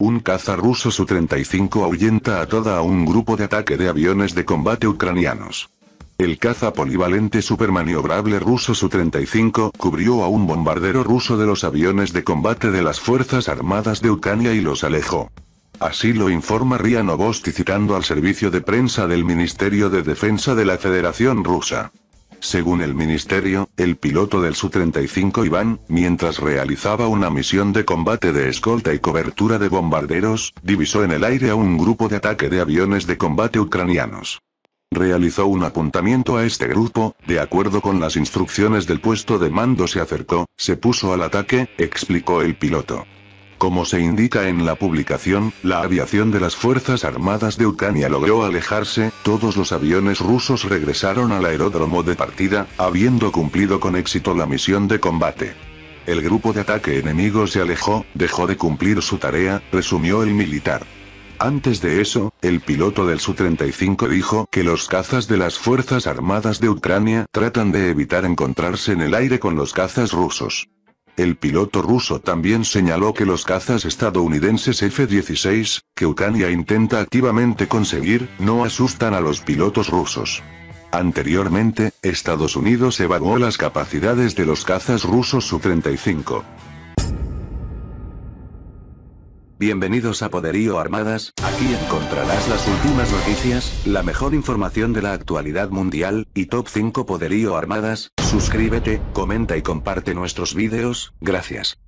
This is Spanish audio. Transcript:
Un caza ruso Su-35 ahuyenta a toda un grupo de ataque de aviones de combate ucranianos. El caza polivalente supermaniobrable ruso Su-35 cubrió a un bombardero ruso de los aviones de combate de las Fuerzas Armadas de Ucrania y los alejó. Así lo informa RIA Novosti citando al servicio de prensa del Ministerio de Defensa de la Federación Rusa. Según el ministerio, el piloto del Su-35 Iván, mientras realizaba una misión de combate de escolta y cobertura de bombarderos, divisó en el aire a un grupo de ataque de aviones de combate ucranianos. Realizó un apuntamiento a este grupo, de acuerdo con las instrucciones del puesto de mando se acercó, se puso al ataque, explicó el piloto. Como se indica en la publicación, la aviación de las Fuerzas Armadas de Ucrania logró alejarse, todos los aviones rusos regresaron al aeródromo de partida, habiendo cumplido con éxito la misión de combate. El grupo de ataque enemigo se alejó, dejó de cumplir su tarea, resumió el militar. Antes de eso, el piloto del Su-35 dijo que los cazas de las Fuerzas Armadas de Ucrania tratan de evitar encontrarse en el aire con los cazas rusos. El piloto ruso también señaló que los cazas estadounidenses F-16, que Ucrania intenta activamente conseguir, no asustan a los pilotos rusos. Anteriormente, Estados Unidos evaluó las capacidades de los cazas rusos Su-35. Bienvenidos a Poderío Armadas, aquí encontrarás las últimas noticias, la mejor información de la actualidad mundial, y top 5 Poderío Armadas, suscríbete, comenta y comparte nuestros vídeos, gracias.